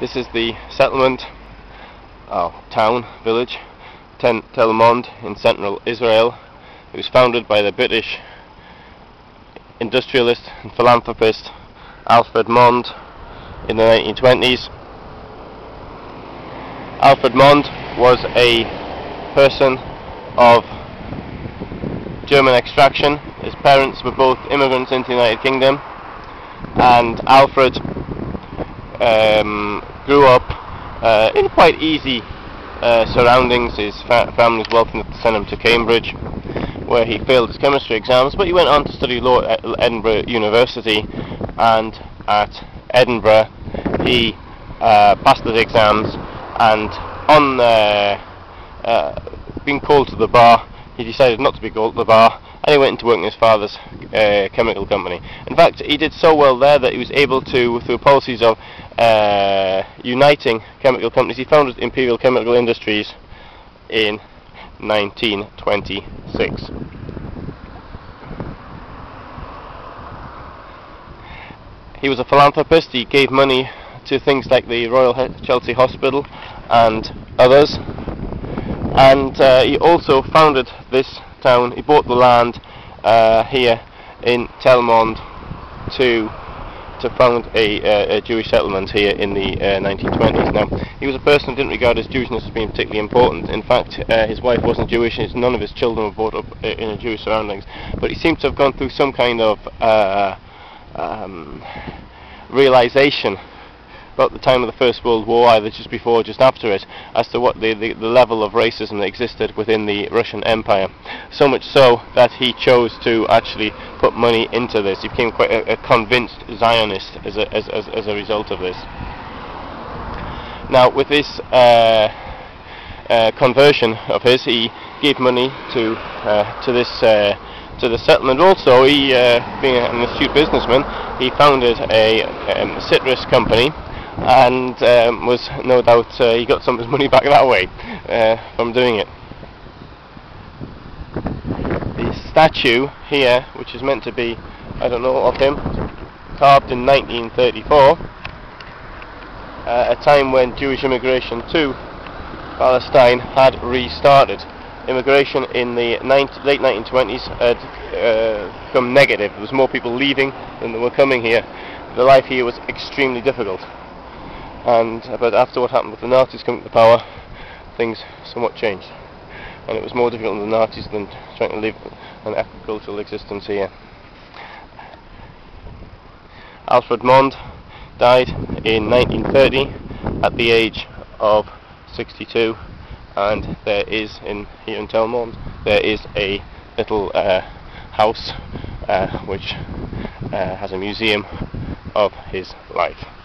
This is the settlement, oh, town, village, Ten Tel Mond in central Israel. It was founded by the British industrialist and philanthropist Alfred Mond in the 1920s. Alfred Mond was a person of German extraction. His parents were both immigrants into the United Kingdom and Alfred um, grew up uh, in quite easy uh, surroundings. His fa family was to send him to Cambridge, where he failed his chemistry exams, but he went on to study law at Edinburgh University, and at Edinburgh he uh, passed his exams, and on uh, being called to the bar, he decided not to be called to the bar and he went into work in his father's uh, chemical company. In fact, he did so well there that he was able to, through policies of uh, uniting chemical companies, he founded Imperial Chemical Industries in 1926. He was a philanthropist, he gave money to things like the Royal Chelsea Hospital and others. And uh, he also founded this town, he bought the land uh, here in Tel Mond to to found a, uh, a, Jewish settlement here in the 1920s. Uh, now, he was a person who didn't regard his Jewishness as being particularly important. In fact, uh, his wife wasn't Jewish, and none of his children were brought up uh, in Jewish surroundings. But he seems to have gone through some kind of um, realization about the time of the First World War, either just before or just after it, as to what the, the, the level of racism that existed within the Russian Empire. So much so that he chose to actually put money into this. He became quite a, a convinced Zionist as a, as, as, as a result of this. Now, with this uh, uh, conversion of his, he gave money to uh, to this uh, to the settlement. Also, he, uh, being an astute businessman, he founded a um, citrus company and um, was no doubt uh, he got some of his money back that way uh, from doing it. The statue here, which is meant to be, I don't know, of him, carved in 1934, uh, a time when Jewish immigration to Palestine had restarted. Immigration in the late 1920s had uh, become negative. There was more people leaving than there were coming here. The life here was extremely difficult and but after what happened with the Nazis coming to power things somewhat changed and it was more difficult for the Nazis than trying to live an agricultural existence here. Alfred Mond died in 1930 at the age of 62 and there is in here in Tel Mond there is a little uh, house uh, which uh, has a museum of his life.